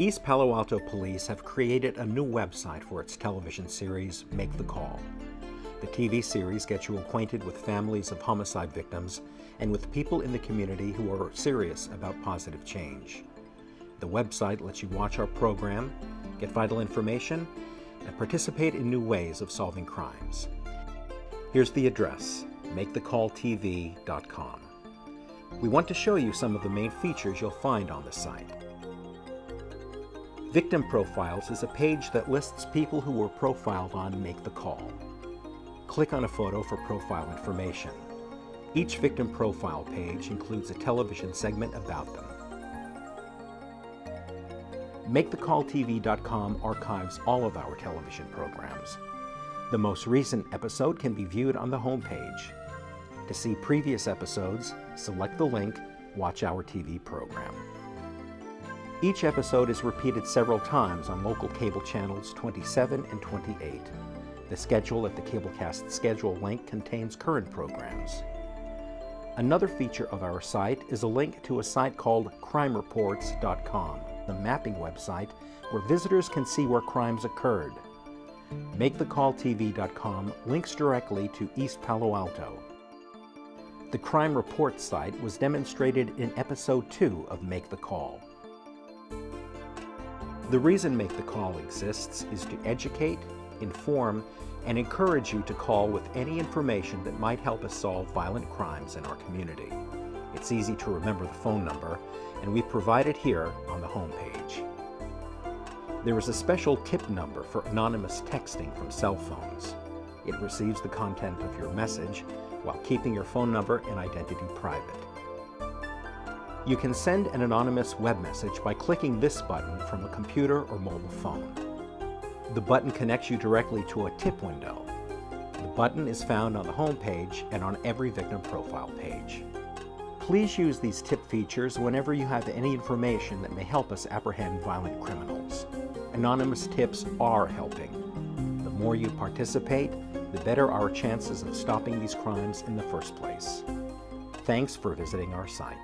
East Palo Alto Police have created a new website for its television series, Make the Call. The TV series gets you acquainted with families of homicide victims and with people in the community who are serious about positive change. The website lets you watch our program, get vital information, and participate in new ways of solving crimes. Here's the address makethecalltv.com. We want to show you some of the main features you'll find on the site. Victim Profiles is a page that lists people who were profiled on Make the Call. Click on a photo for profile information. Each victim profile page includes a television segment about them. MakeTheCallTV.com archives all of our television programs. The most recent episode can be viewed on the homepage. To see previous episodes, select the link Watch Our TV program. Each episode is repeated several times on local cable channels 27 and 28. The schedule at the Cablecast schedule link contains current programs. Another feature of our site is a link to a site called crimereports.com, the mapping website where visitors can see where crimes occurred. MakeTheCallTV.com links directly to East Palo Alto. The Crime Report site was demonstrated in Episode 2 of Make the Call. The reason Make the Call exists is to educate, inform, and encourage you to call with any information that might help us solve violent crimes in our community. It's easy to remember the phone number, and we provide it here on the homepage. There is a special tip number for anonymous texting from cell phones. It receives the content of your message while keeping your phone number and identity private. You can send an anonymous web message by clicking this button from a computer or mobile phone. The button connects you directly to a tip window. The button is found on the home page and on every victim profile page. Please use these tip features whenever you have any information that may help us apprehend violent criminals. Anonymous tips are helping. The more you participate, the better our chances of stopping these crimes in the first place. Thanks for visiting our site.